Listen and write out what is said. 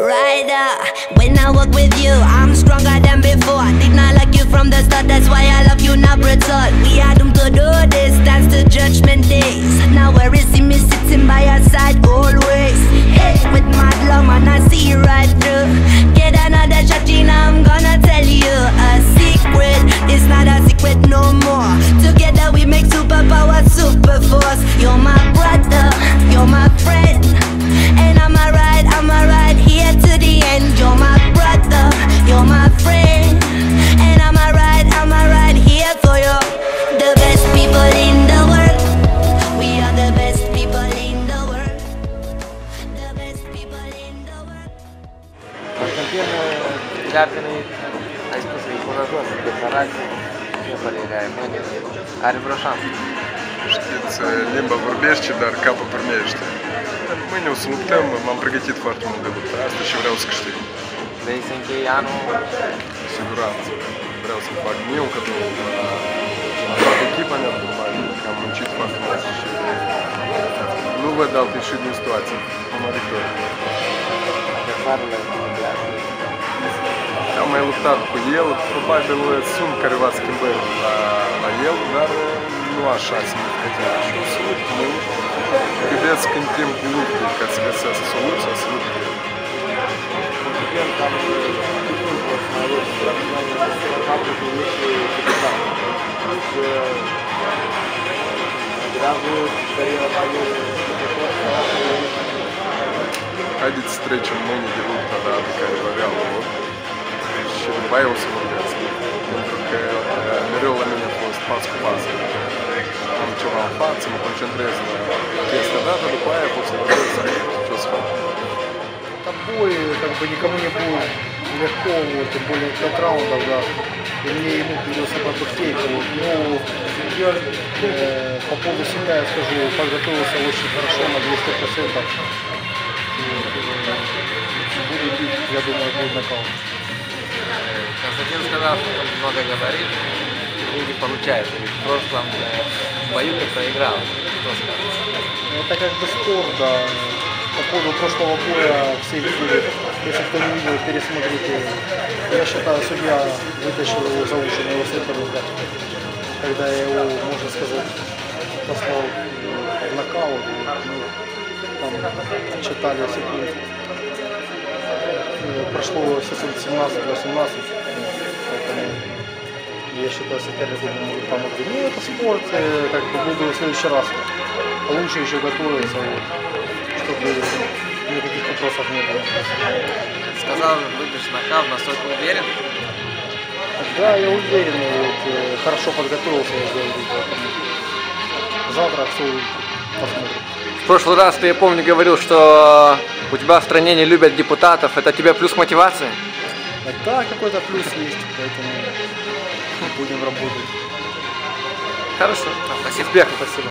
Rider, when I walk with you, I'm stronger than before. Did not like you from the start, that's why I love you, not brutal. We are doomed to do this, dance to judgment days. Now where is he me sitting by your side always? puțin leargă-ne, ai spus, e curajos, declarație, ce părere ai, mâine are vreo șansă. Știți, limba vorbește, dar capul primește. Mâine o să luptăm, m-am pregătit foarte mult de luptă, asta și vreau să câștig. Vrei să închei anul? Siguranță. Vreau să fac un cadou toată echipa mea, că am muncit foarte mult și nu văd alte ieșiri din situație. Am Numai victorie. Farul Ляпиной. Am mai luptat cu el, probabil sunt careva schimbări la, la el, dar nu așa semnificative. Și o să lupt cu el. Găbesc în timpul luptei ca să găsească soluția, să că uh, mereu la mine a fost pas cu pas. Am ceva în față, mă concentrez la chestia dată, după aia pot să vorbesc ce o să fac. Это бой, как бы никому не было легко, вот, тем более пять раундов, да. И мне ему придется попустить. Вот. Ну, э, по поводу себя я скажу, подготовился очень хорошо на 200%. Вот, э, буду бить, я думаю, будет нокаут. Константин сказал, что он много говорит и не получается. Ведь в прошлом э, бою ты проиграл. Скажешь? Это как бы спорт, да. По поводу прошлого боя все видели, если кто не видел, пересмотрите. Я считаю, судья вытащил его за уши его суперника, когда я его, можно сказать, послал в нокаут. Ну, там читали секунд. Э, Прошло секунд 17-18, поэтому я считаю, сопернику мы помогли. Ну, это спорт, э, как бы буду в следующий раз лучше еще готовиться, вот, чтобы никаких вопросов не было. Сказал, выбьешь нокаут, насколько уверен. Да, я уверен, вот, э, хорошо подготовился, завтра все посмотрим. В прошлый раз ты, я помню, говорил, что у тебя в стране не любят депутатов. Это тебе плюс мотивации? Да, какой-то плюс есть, поэтому будем работать. Хорошо. Спасибо. Успехов. Спасибо.